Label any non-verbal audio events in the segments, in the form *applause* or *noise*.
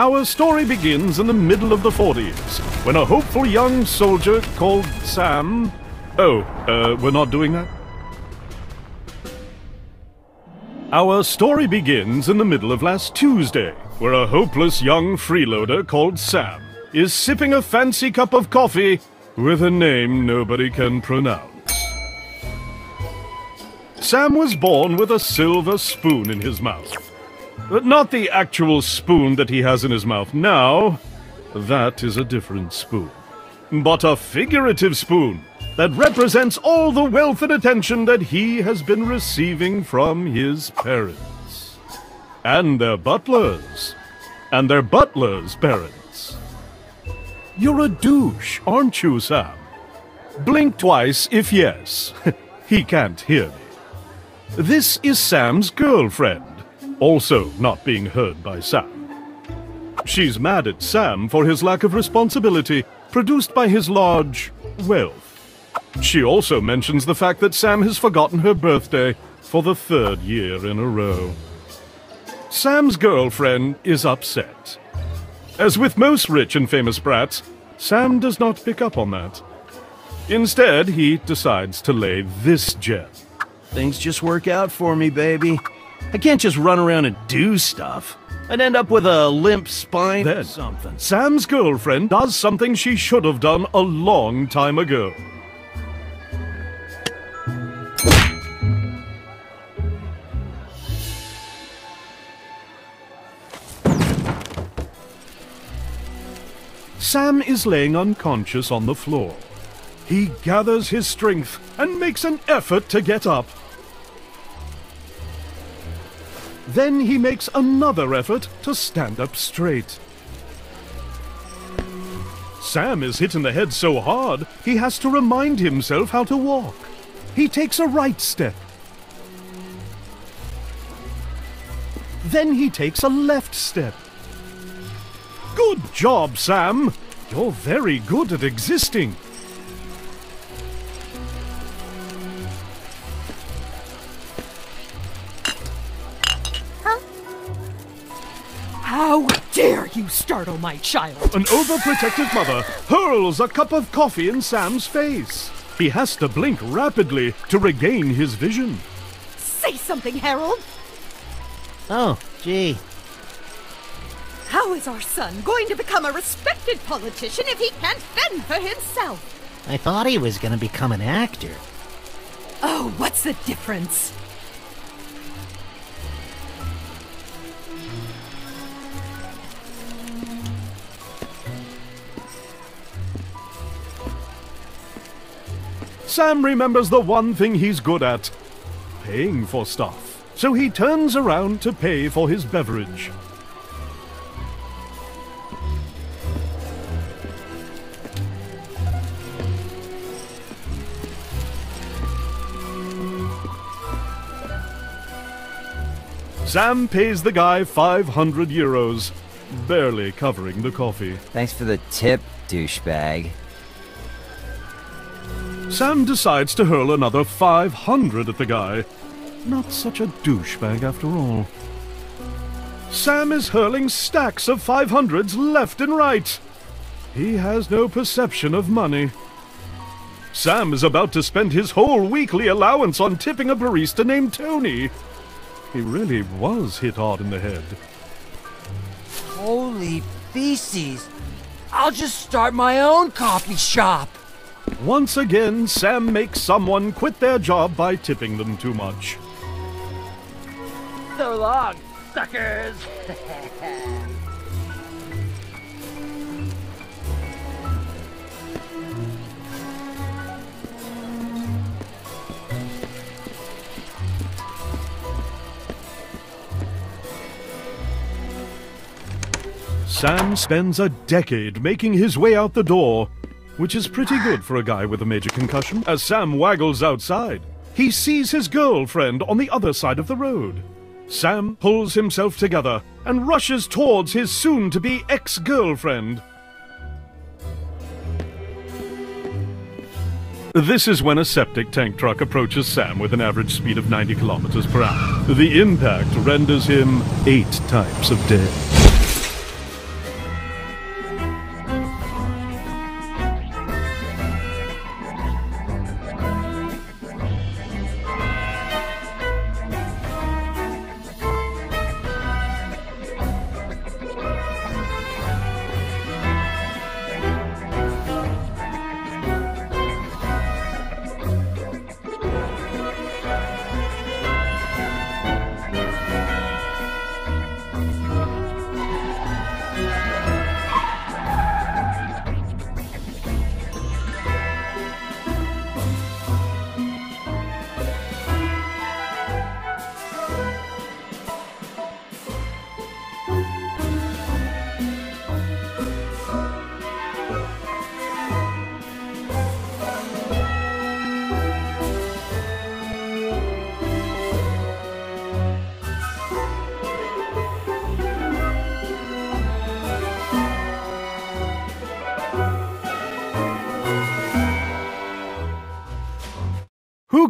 Our story begins in the middle of the 40s, when a hopeful young soldier called Sam. Oh, uh, we're not doing that? Our story begins in the middle of last Tuesday, where a hopeless young freeloader called Sam is sipping a fancy cup of coffee with a name nobody can pronounce. Sam was born with a silver spoon in his mouth. But not the actual spoon that he has in his mouth now. That is a different spoon. But a figurative spoon that represents all the wealth and attention that he has been receiving from his parents. And their butlers. And their butlers' parents. You're a douche, aren't you, Sam? Blink twice if yes. *laughs* he can't hear me. This is Sam's girlfriend also not being heard by Sam. She's mad at Sam for his lack of responsibility produced by his large wealth. She also mentions the fact that Sam has forgotten her birthday for the third year in a row. Sam's girlfriend is upset. As with most rich and famous brats, Sam does not pick up on that. Instead, he decides to lay this gem. Things just work out for me, baby. I can't just run around and do stuff. I'd end up with a limp spine then, or something. Sam's girlfriend does something she should have done a long time ago. Sam is laying unconscious on the floor. He gathers his strength and makes an effort to get up. Then he makes another effort to stand up straight. Sam is hit in the head so hard, he has to remind himself how to walk. He takes a right step. Then he takes a left step. Good job, Sam! You're very good at existing. How dare you startle my child? An overprotective mother hurls a cup of coffee in Sam's face. He has to blink rapidly to regain his vision. Say something, Harold. Oh, gee. How is our son going to become a respected politician if he can't fend for himself? I thought he was gonna become an actor. Oh, what's the difference? Sam remembers the one thing he's good at paying for stuff. So he turns around to pay for his beverage. Sam pays the guy 500 euros, barely covering the coffee. Thanks for the tip, douchebag. Sam decides to hurl another 500 at the guy. Not such a douchebag after all. Sam is hurling stacks of 500s left and right. He has no perception of money. Sam is about to spend his whole weekly allowance on tipping a barista named Tony. He really was hit hard in the head. Holy feces! I'll just start my own coffee shop! Once again, Sam makes someone quit their job by tipping them too much. So long, suckers! Sam spends a decade making his way out the door, which is pretty good for a guy with a major concussion. As Sam waggles outside, he sees his girlfriend on the other side of the road. Sam pulls himself together and rushes towards his soon to be ex girlfriend. This is when a septic tank truck approaches Sam with an average speed of 90 kilometers per hour. The impact renders him eight types of dead.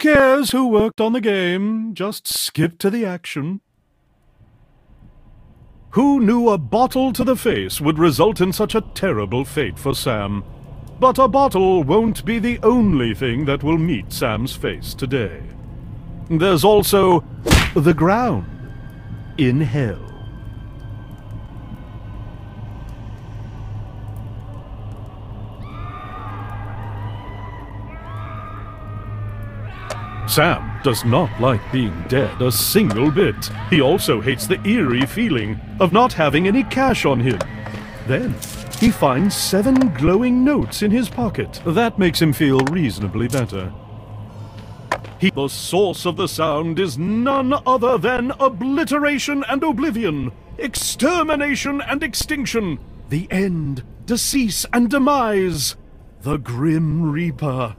Cares who worked on the game? Just skip to the action. Who knew a bottle to the face would result in such a terrible fate for Sam? But a bottle won't be the only thing that will meet Sam's face today. There's also the ground in hell. Sam does not like being dead a single bit. He also hates the eerie feeling of not having any cash on him. Then, he finds seven glowing notes in his pocket. That makes him feel reasonably better. He, the source of the sound is none other than obliteration and oblivion, extermination and extinction, the end, decease and demise, the Grim Reaper,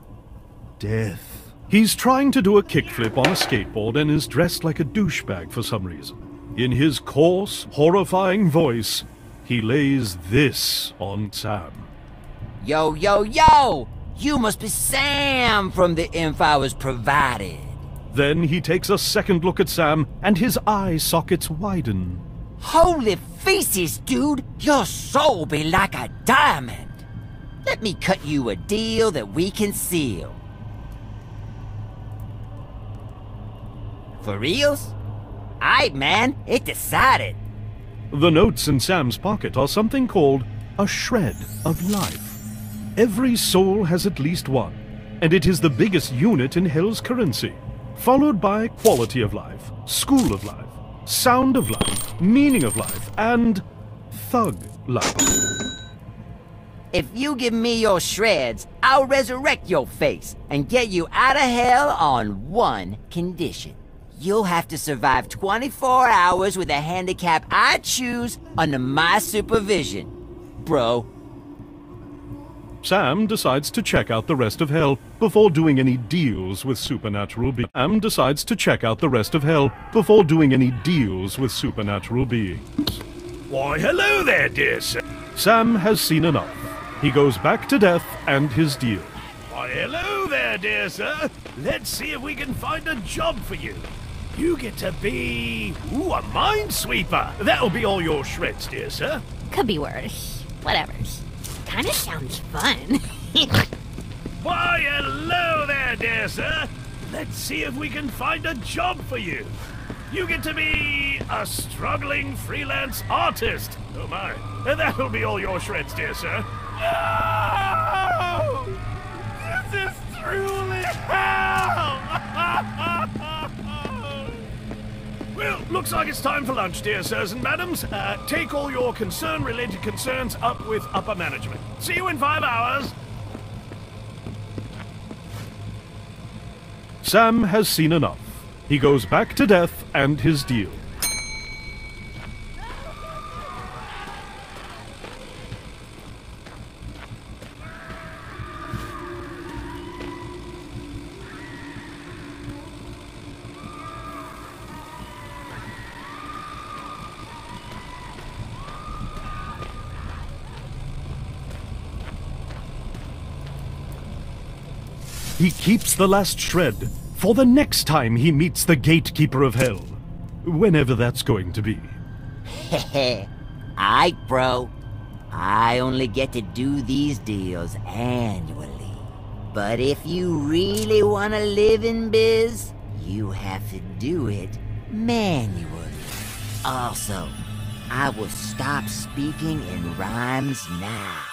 death. He's trying to do a kickflip on a skateboard and is dressed like a douchebag for some reason. In his coarse, horrifying voice, he lays this on Sam. Yo, yo, yo! You must be Sam from the info I was provided. Then he takes a second look at Sam and his eye sockets widen. Holy feces, dude! Your soul be like a diamond. Let me cut you a deal that we can seal. For reals? Aight, man, it decided. The notes in Sam's pocket are something called a shred of life. Every soul has at least one, and it is the biggest unit in Hell's currency, followed by quality of life, school of life, sound of life, meaning of life, and thug life. If you give me your shreds, I'll resurrect your face and get you out of hell on one condition. You'll have to survive 24 hours with a handicap I choose under my supervision. Bro. Sam decides to check out the rest of Hell before doing any deals with supernatural beings. Sam decides to check out the rest of Hell before doing any deals with supernatural beings. Why, hello there, dear sir. Sam has seen enough. He goes back to death and his deal. Why, hello there, dear sir. Let's see if we can find a job for you. You get to be, ooh, a minesweeper. That'll be all your shreds, dear sir. Could be worse. Whatever. Kinda sounds fun. *laughs* Why, hello there, dear sir. Let's see if we can find a job for you. You get to be a struggling freelance artist. Oh my. That'll be all your shreds, dear sir. No! *laughs* This is truly hell! *laughs* Looks like it's time for lunch, dear sirs and madams. Uh, take all your concern-related concerns up with upper management. See you in five hours. Sam has seen enough. He goes back to death and his deal. He keeps the last shred for the next time he meets the gatekeeper of hell. Whenever that's going to be. *laughs* Heh Aight, bro. I only get to do these deals annually. But if you really want to live in biz, you have to do it manually. Also, I will stop speaking in rhymes now.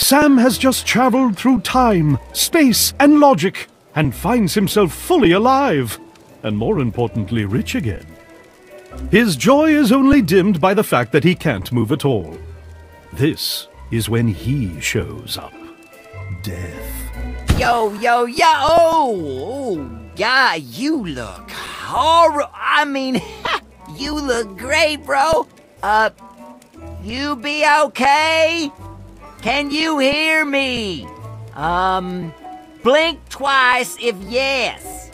Sam has just traveled through time, space, and logic, and finds himself fully alive, and more importantly, rich again. His joy is only dimmed by the fact that he can't move at all. This is when he shows up. Death. Yo, yo, yo! Oh, yeah, you look horrible. I mean, *laughs* you look great, bro. Uh, You be okay? Can you hear me? Um, blink twice if yes.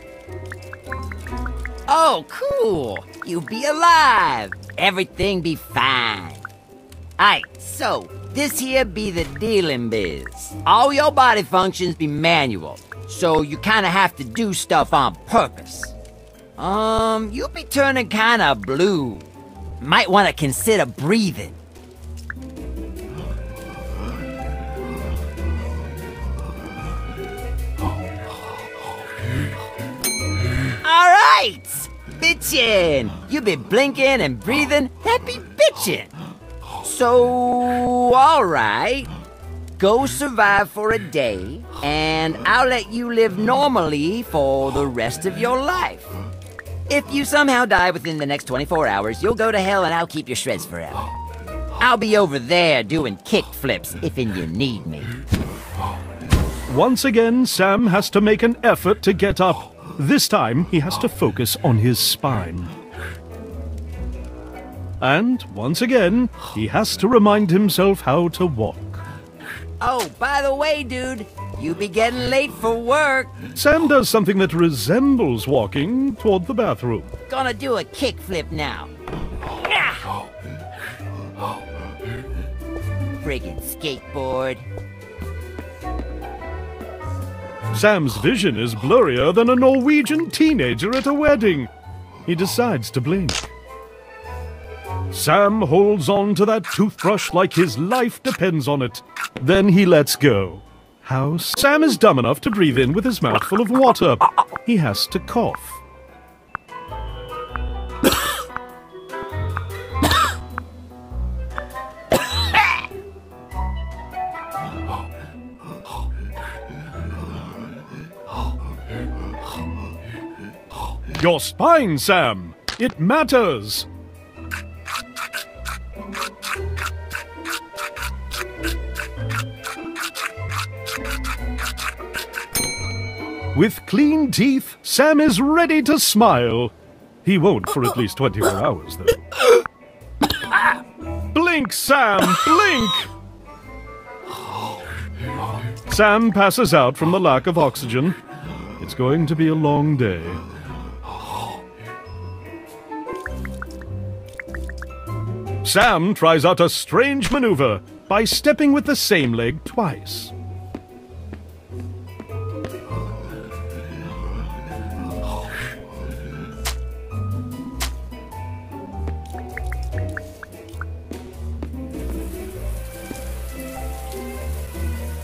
Oh, cool. You be alive. Everything be fine. Alright, so, this here be the dealing biz. All your body functions be manual, so you kinda have to do stuff on purpose. Um, you'll be turning kinda blue. Might wanna consider breathing. Bitchin'! You be blinking and breathing, that be bitchin'! So, alright. Go survive for a day, and I'll let you live normally for the rest of your life. If you somehow die within the next 24 hours, you'll go to hell and I'll keep your shreds forever. I'll be over there doing kick flips if you need me. Once again, Sam has to make an effort to get up. This time, he has to focus on his spine. And once again, he has to remind himself how to walk. Oh, by the way, dude, you be getting late for work. Sam does something that resembles walking toward the bathroom. Gonna do a kickflip now. Ah! Friggin' skateboard. Sam's vision is blurrier than a Norwegian teenager at a wedding. He decides to blink. Sam holds on to that toothbrush like his life depends on it. Then he lets go. How? Sam is dumb enough to breathe in with his mouth full of water. He has to cough. Your spine, Sam! It matters! With clean teeth, Sam is ready to smile. He won't for at least 24 hours, though. blink, Sam! Blink! Sam passes out from the lack of oxygen. It's going to be a long day. Sam tries out a strange maneuver by stepping with the same leg twice.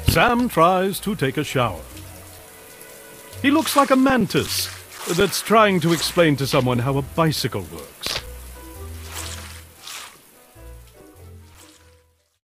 Sam tries to take a shower. He looks like a mantis that's trying to explain to someone how a bicycle works.